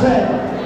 对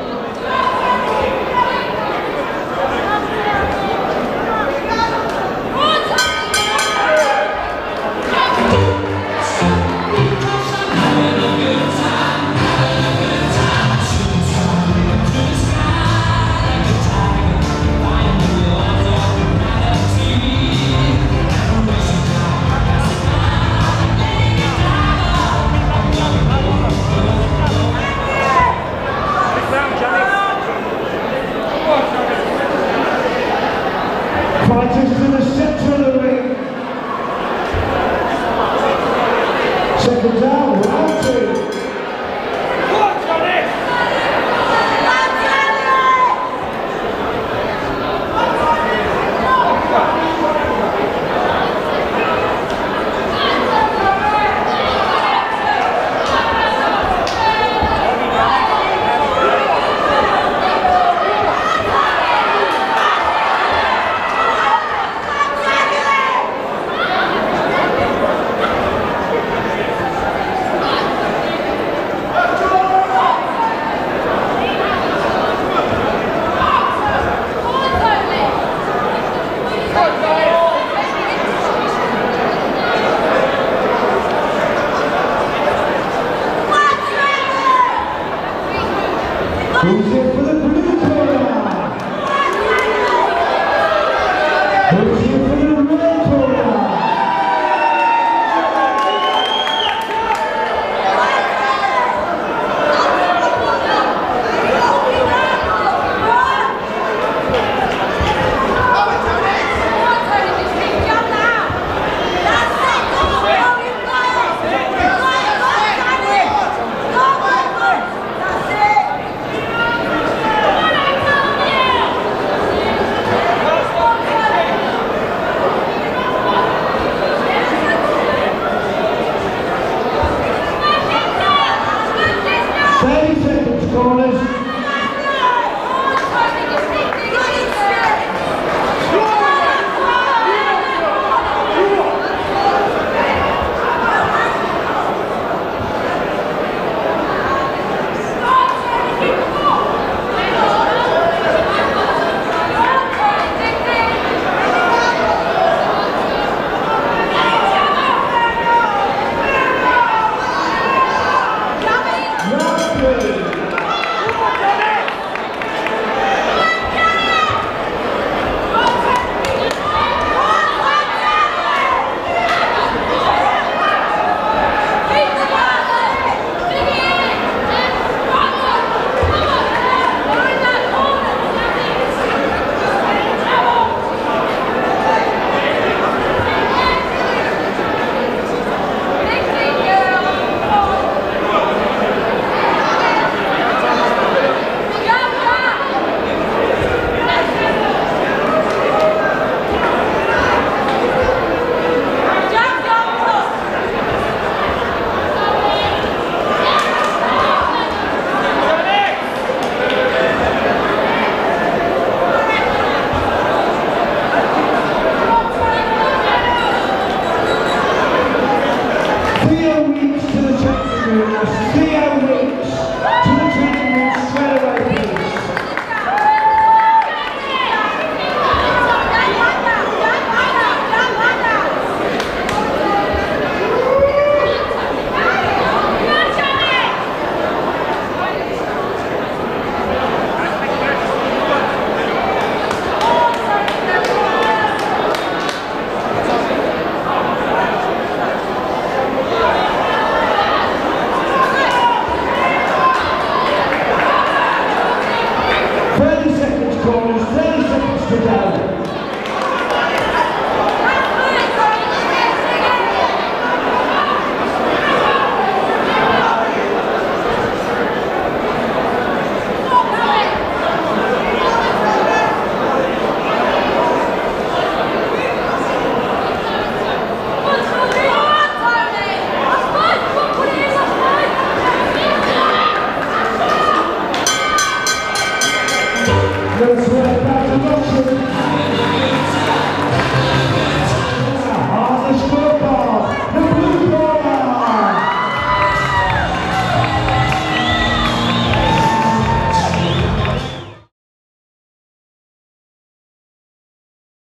personas